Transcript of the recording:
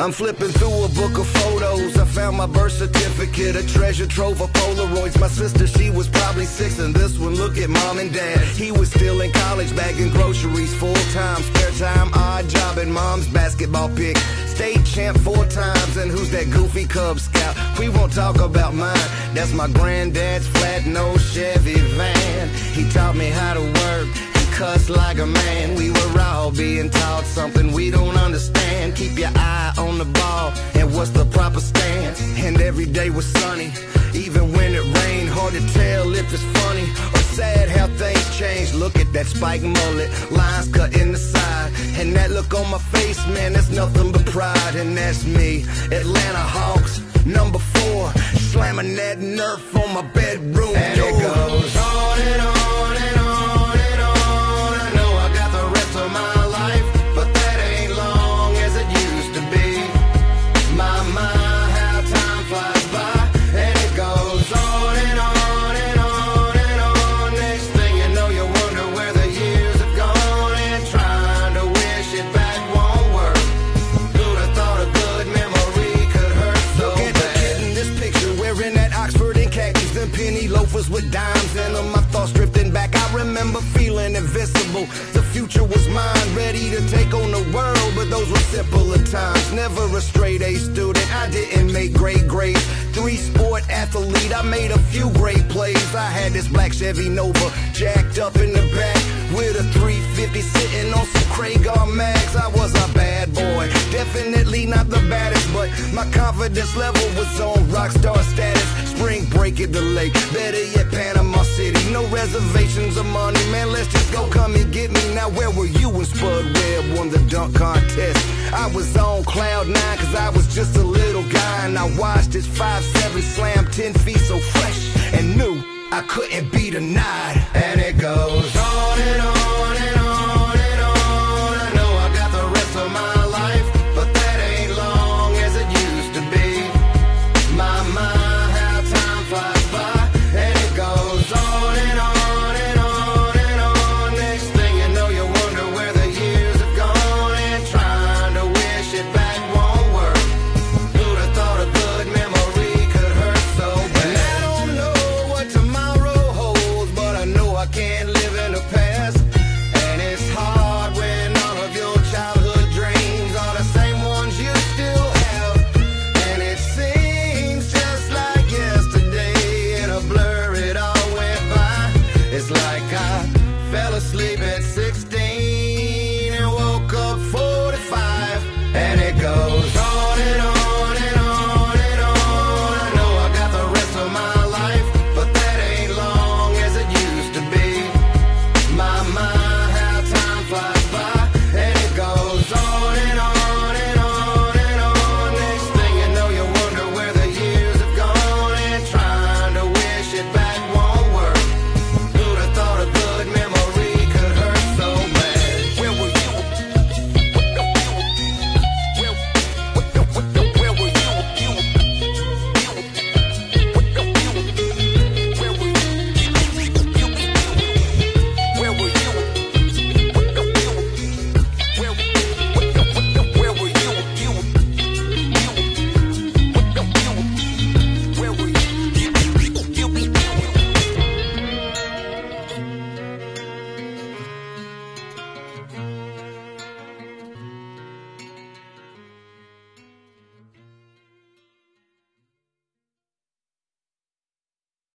I'm flipping through a book of photos. I found my birth certificate, a treasure trove of Polaroids. My sister, she was probably six, and this one, look at mom and dad. He was still in college, bagging groceries full time, spare time, odd job, and mom's basketball pick. State champ four times, and who's that goofy Cub Scout? We won't talk about mine. That's my granddad's flat nose Chevy van. He taught me how to work cuss like a man. We were all being taught something we don't understand. Keep your eye on the ball and what's the proper stance. And every day was sunny, even when it rained. Hard to tell if it's funny or sad how things change. Look at that spike mullet, lines cut in the side. And that look on my face, man, that's nothing but pride. And that's me, Atlanta Hawks, number four. Slamming that nerf on my bedroom and door. it goes on with dimes in them. My thoughts drifting back. I remember feeling invincible. The future was mine, ready to take on the world. But those were simpler times. Never a straight A student. I didn't make great grades. Three sport athlete. I made a few great plays. I had this black Chevy Nova jacked up in the back with a 350 sitting on some Cragar mags. I was a bad boy. Definitely not the baddest, but my confidence level was on rock star status spring break at the lake. Better yet, Panama City. No reservations or money, man. Let's just go come and get me. Now, where were you when Spud Webb won the dunk contest? I was on cloud nine, cause I was just a little guy. And I watched his 5'7 slam 10 feet so fresh and new. I couldn't be denied. And.